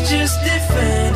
was just different.